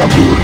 I'll do it.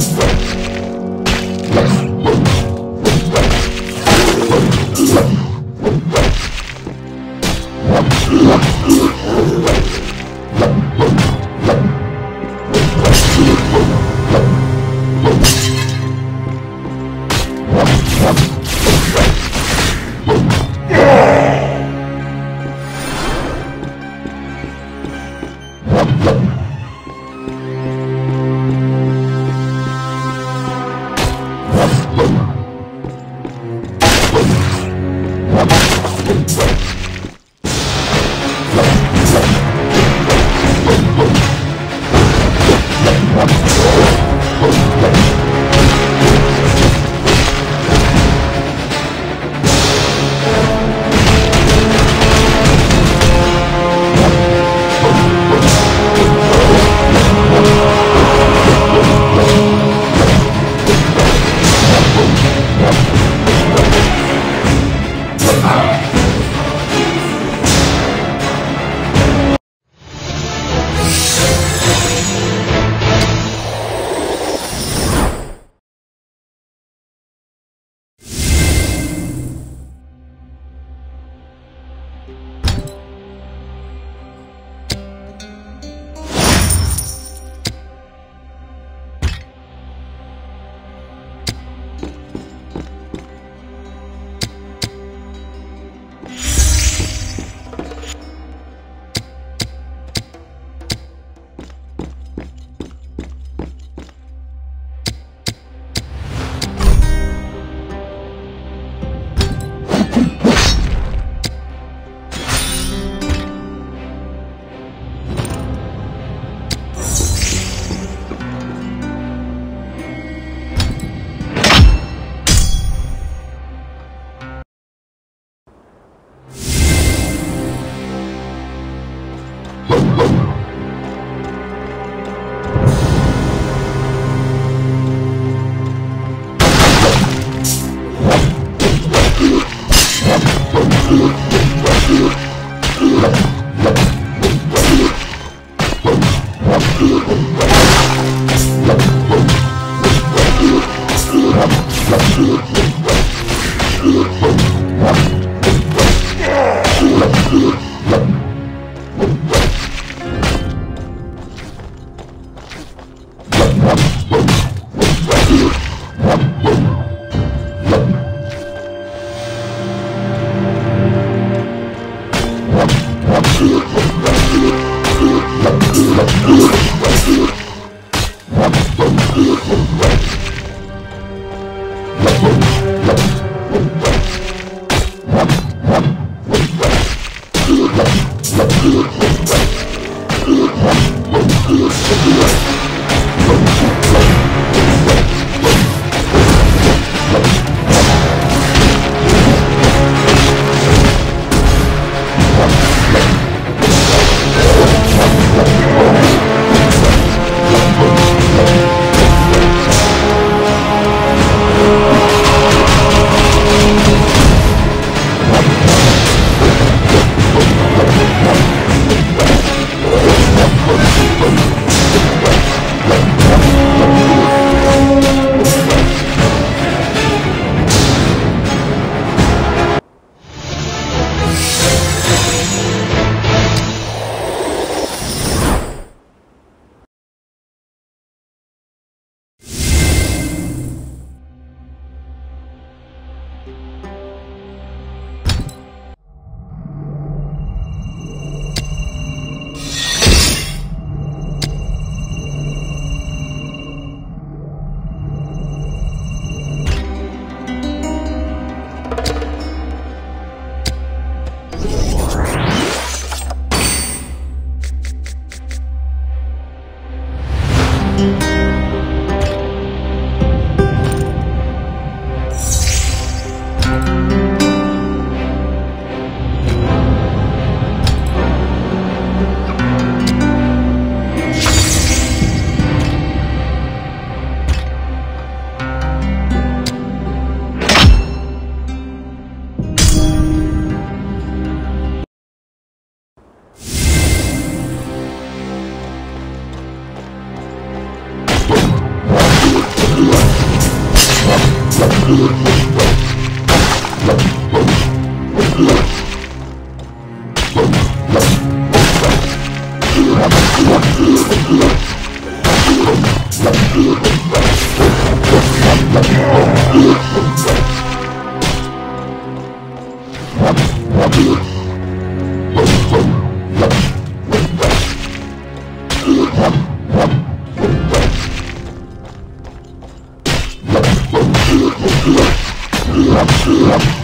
Thank Let's go.